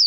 you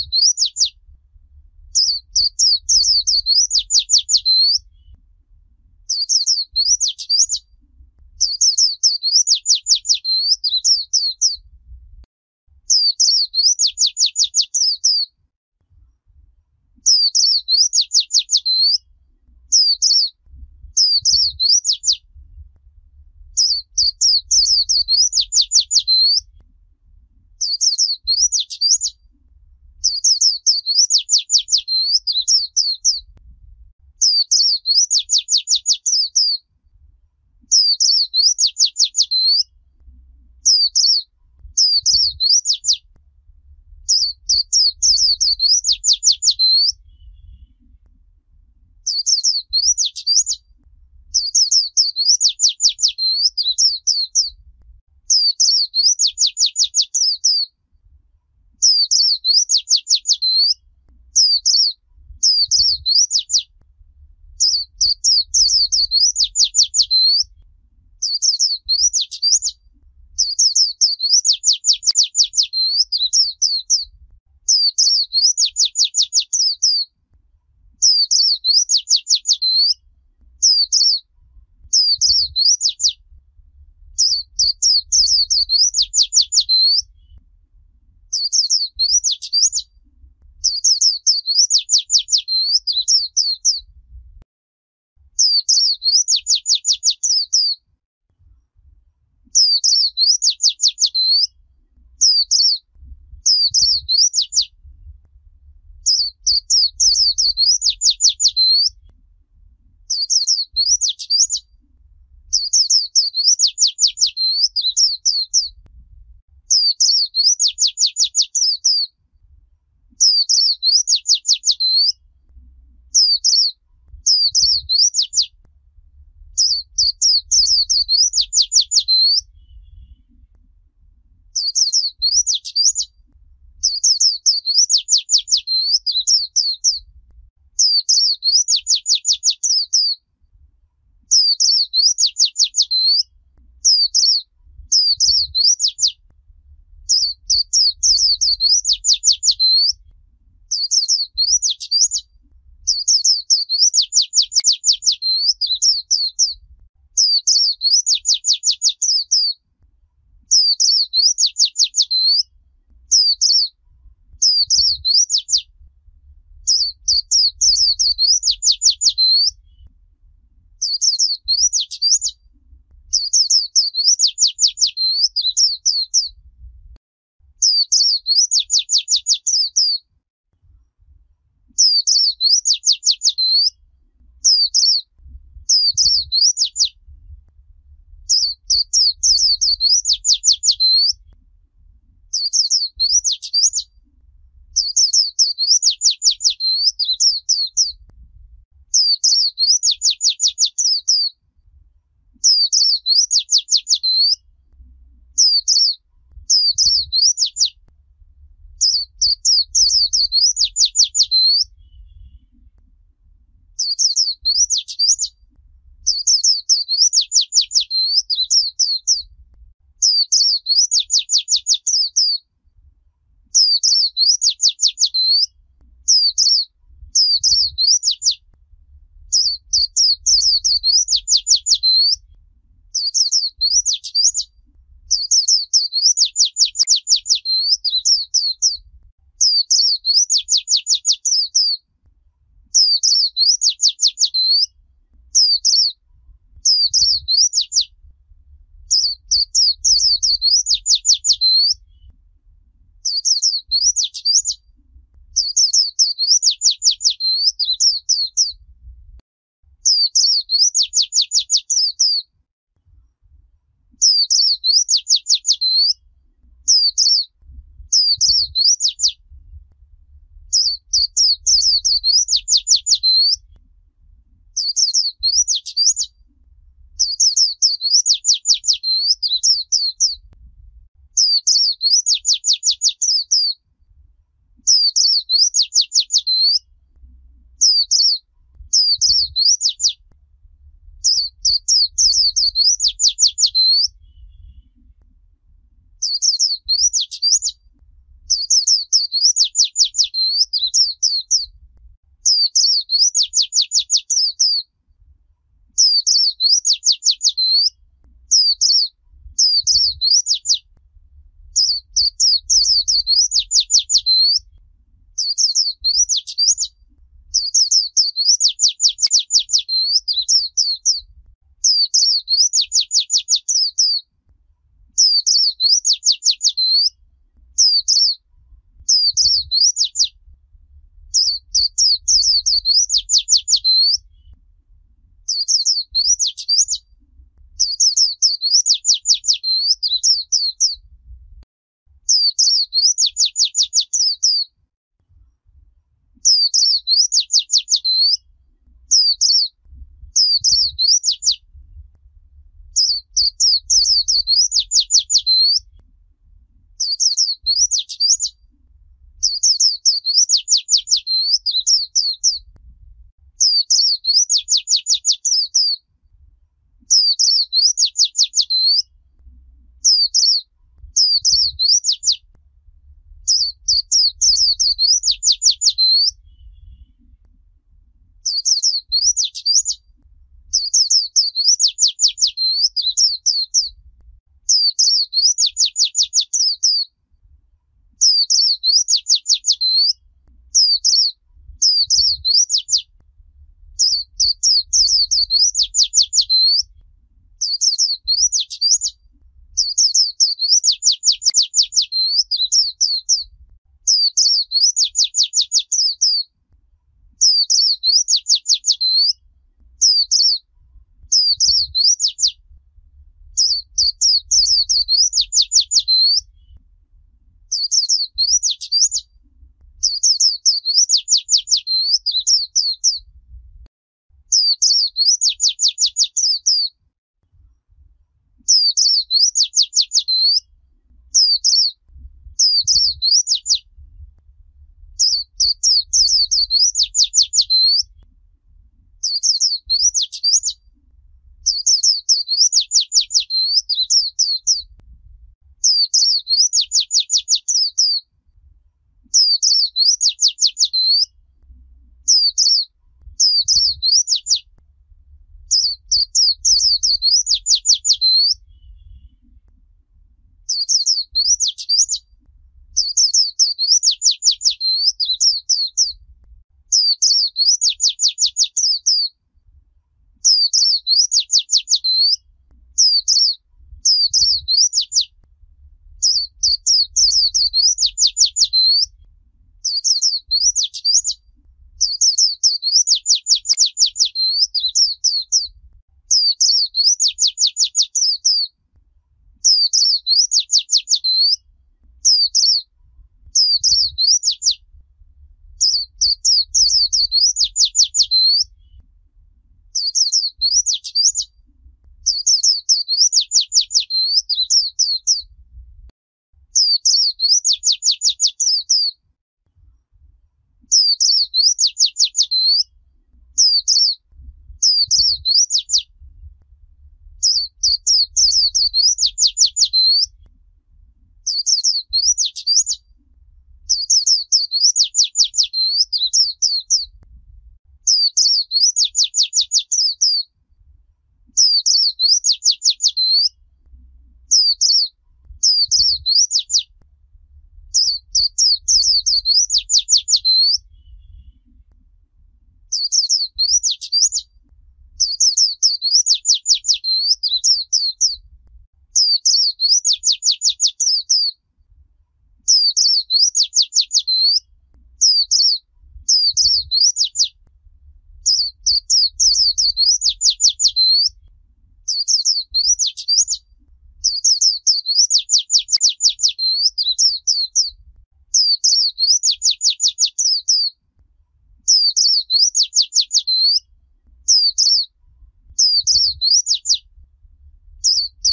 Thank you.